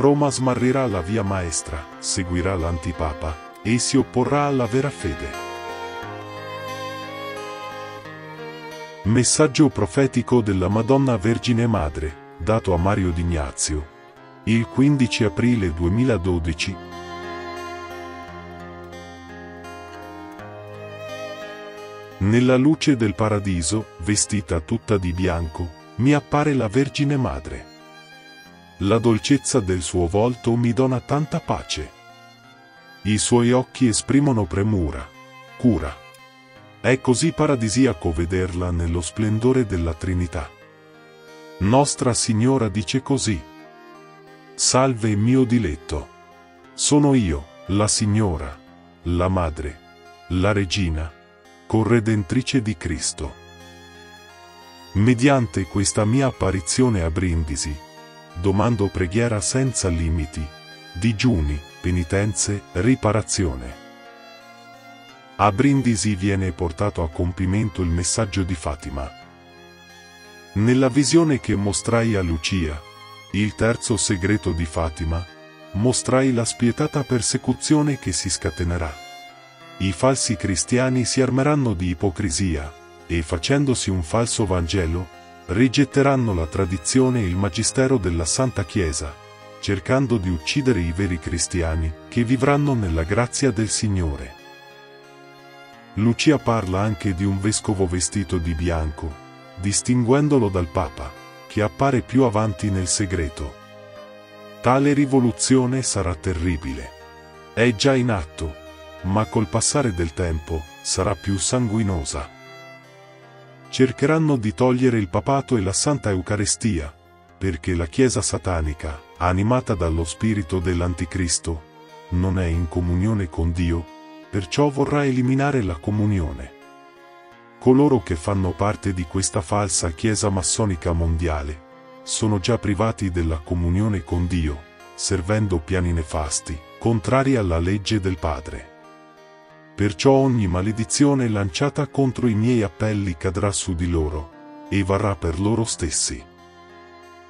Roma smarrirà la via maestra, seguirà l'antipapa, e si opporrà alla vera fede. Messaggio profetico della Madonna Vergine Madre, dato a Mario D'Ignazio. Il 15 aprile 2012. Nella luce del paradiso, vestita tutta di bianco, mi appare la Vergine Madre. La dolcezza del suo volto mi dona tanta pace. I suoi occhi esprimono premura, cura. È così paradisiaco vederla nello splendore della Trinità. Nostra Signora dice così. Salve mio diletto. Sono io, la Signora, la Madre, la Regina, corredentrice di Cristo. Mediante questa mia apparizione a Brindisi, domando preghiera senza limiti, digiuni, penitenze, riparazione. A Brindisi viene portato a compimento il messaggio di Fatima. Nella visione che mostrai a Lucia, il terzo segreto di Fatima, mostrai la spietata persecuzione che si scatenerà. I falsi cristiani si armeranno di ipocrisia, e facendosi un falso Vangelo, rigetteranno la tradizione e il magistero della Santa Chiesa, cercando di uccidere i veri cristiani, che vivranno nella grazia del Signore. Lucia parla anche di un vescovo vestito di bianco, distinguendolo dal Papa, che appare più avanti nel segreto. Tale rivoluzione sarà terribile. È già in atto, ma col passare del tempo, sarà più sanguinosa cercheranno di togliere il papato e la Santa Eucaristia, perché la Chiesa satanica, animata dallo spirito dell'Anticristo, non è in comunione con Dio, perciò vorrà eliminare la comunione. Coloro che fanno parte di questa falsa Chiesa massonica mondiale, sono già privati della comunione con Dio, servendo piani nefasti, contrari alla legge del Padre. Perciò ogni maledizione lanciata contro i miei appelli cadrà su di loro, e varrà per loro stessi.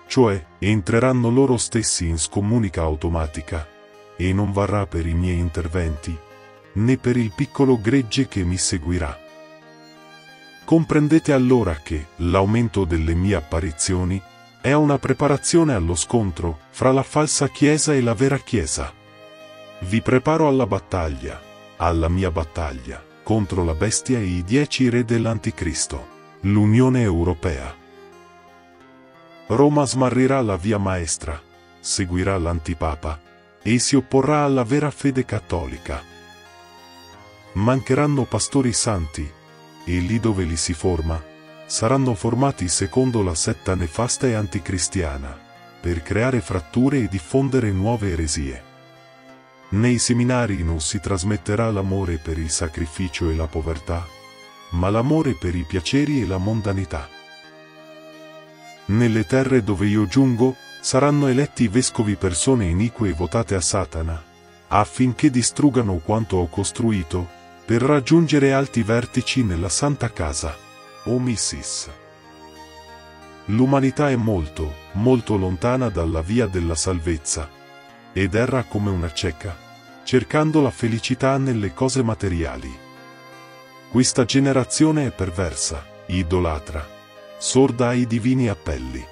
Cioè, entreranno loro stessi in scomunica automatica, e non varrà per i miei interventi, né per il piccolo gregge che mi seguirà. Comprendete allora che l'aumento delle mie apparizioni è una preparazione allo scontro fra la falsa Chiesa e la vera Chiesa. Vi preparo alla battaglia alla mia battaglia contro la bestia e i dieci re dell'Anticristo. L'Unione Europea. Roma smarrirà la via maestra, seguirà l'antipapa, e si opporrà alla vera fede cattolica. Mancheranno pastori santi, e lì dove li si forma, saranno formati secondo la setta nefasta e anticristiana, per creare fratture e diffondere nuove eresie. Nei seminari non si trasmetterà l'amore per il sacrificio e la povertà, ma l'amore per i piaceri e la mondanità. Nelle terre dove io giungo, saranno eletti vescovi persone inique votate a Satana, affinché distruggano quanto ho costruito, per raggiungere alti vertici nella Santa Casa. O Missis. L'umanità è molto, molto lontana dalla via della salvezza ed erra come una cieca, cercando la felicità nelle cose materiali. Questa generazione è perversa, idolatra, sorda ai divini appelli.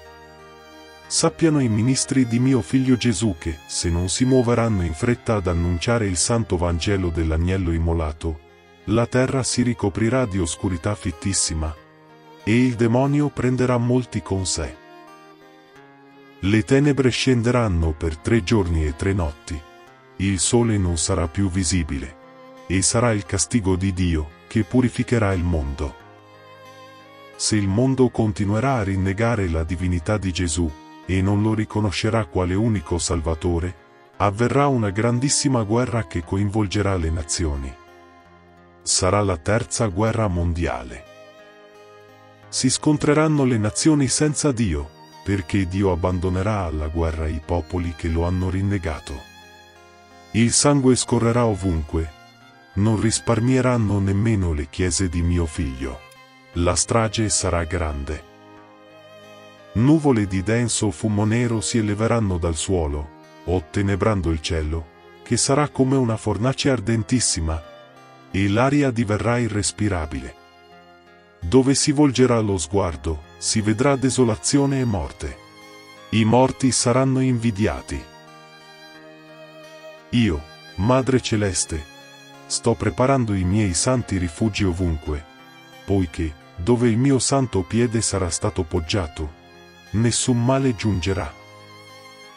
Sappiano i ministri di mio figlio Gesù che, se non si muoveranno in fretta ad annunciare il santo Vangelo dell'agnello immolato, la terra si ricoprirà di oscurità fittissima, e il demonio prenderà molti con sé. Le tenebre scenderanno per tre giorni e tre notti. Il sole non sarà più visibile. E sarà il castigo di Dio, che purificherà il mondo. Se il mondo continuerà a rinnegare la divinità di Gesù, e non lo riconoscerà quale unico Salvatore, avverrà una grandissima guerra che coinvolgerà le nazioni. Sarà la terza guerra mondiale. Si scontreranno le nazioni senza Dio, perché Dio abbandonerà alla guerra i popoli che lo hanno rinnegato. Il sangue scorrerà ovunque, non risparmieranno nemmeno le chiese di mio figlio. La strage sarà grande. Nuvole di denso fumo nero si eleveranno dal suolo, ottenebrando il cielo, che sarà come una fornace ardentissima, e l'aria diverrà irrespirabile. Dove si volgerà lo sguardo, si vedrà desolazione e morte. I morti saranno invidiati. Io, Madre Celeste, sto preparando i miei santi rifugi ovunque, poiché, dove il mio santo piede sarà stato poggiato, nessun male giungerà.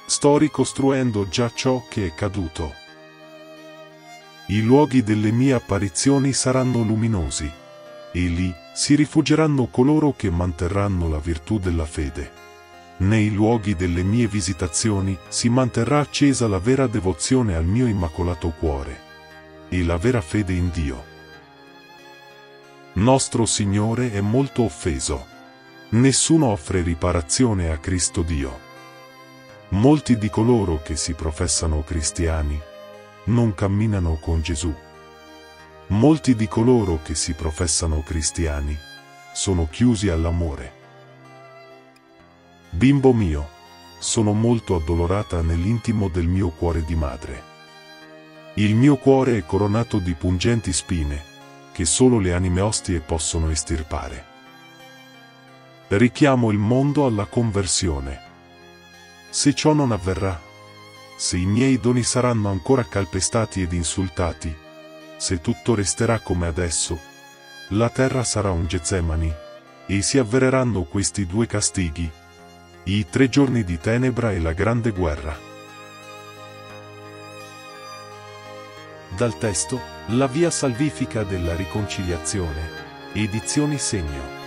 Sto ricostruendo già ciò che è caduto. I luoghi delle mie apparizioni saranno luminosi, e lì si rifugieranno coloro che manterranno la virtù della fede. Nei luoghi delle mie visitazioni si manterrà accesa la vera devozione al mio immacolato cuore e la vera fede in Dio. Nostro Signore è molto offeso. Nessuno offre riparazione a Cristo Dio. Molti di coloro che si professano cristiani non camminano con Gesù. Molti di coloro che si professano cristiani sono chiusi all'amore. Bimbo mio, sono molto addolorata nell'intimo del mio cuore di madre. Il mio cuore è coronato di pungenti spine, che solo le anime ostie possono estirpare. Richiamo il mondo alla conversione. Se ciò non avverrà, se i miei doni saranno ancora calpestati ed insultati, se tutto resterà come adesso, la terra sarà un Getsemani, e si avvereranno questi due castighi, i tre giorni di tenebra e la grande guerra. Dal testo, La via salvifica della riconciliazione. Edizioni Segno.